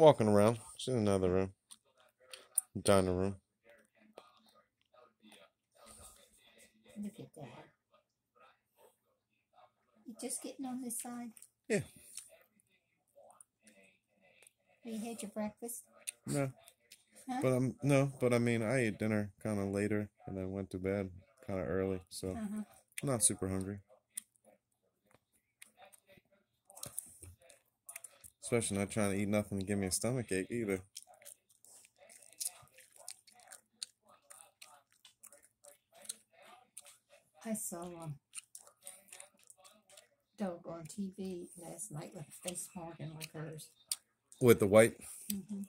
walking around. She's in another room. Dining room. Look at that. You just getting on this side? Yeah. Have you had your breakfast? No. Huh? But I'm no, but I mean I ate dinner kinda later and then went to bed kinda early, so Uh-huh. I'm not super hungry. Especially not trying to eat nothing to give me a stomach ache either. I saw um, dog on TV last night with a face hogging like hers. With the white hmm